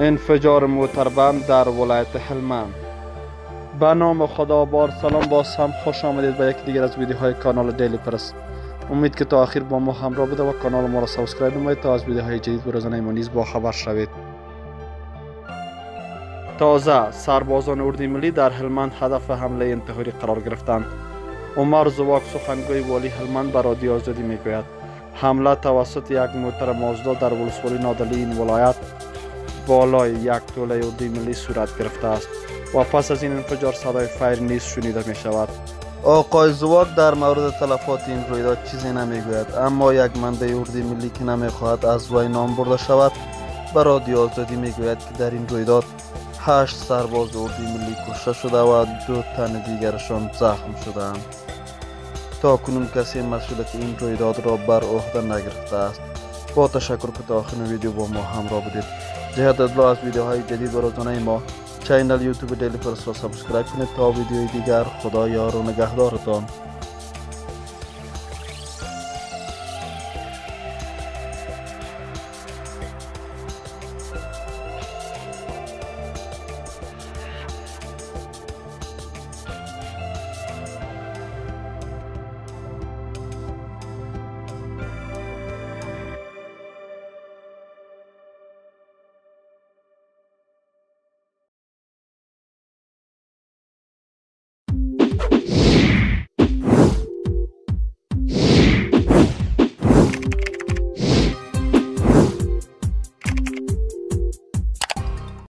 انفجار موتربمب در ولایت هلمند به نام خدا با عرض سلام باز هم خوش آمدید به یک دیگر از ویدیوهای کانال دیلی پرس امید که تا آخر با ما همراه بوده و کانال ما را subscribe نمایید تا از ویدیوهای جدید و روزانه ما نیز با خبر شوید. تازه سربازان اردوی ملی در هلمند هدف حمله انتحاری قرار گرفتند. عمر زواک سخنگوی والی هلمند به رادیو آزادی می‌گوید. حمله توسط یک موتر مازدا در ولسوالی نادلی این ولایت بالای یک توله اردی ملی صورت گرفته است و پس از این انفجار صدای فایر نیز شنیده می شود آقای زواک در مورد تلفات این رویداد چیزی نمی‌گوید اما یک منبع اردی ملی که نمی‌خواهد از وی نام برده شود به رادیو آزادی می‌گوید که در این رویداد هشت سرباز اردی ملی کشته شده و دو تن دیگرشان زخم شدند تا کنون کسی مسئولیت این رویداد را بر عهده نگرفته است با تشکر که تا آخر ویدیو با ما همراه بودید جهت اطلاع از ویدیوهای جدید و روزانه ما channel یوتیوب دیلی پرس را subscribe کنید تا ویدیوی دیگر. خدا یار و نگهدارتان.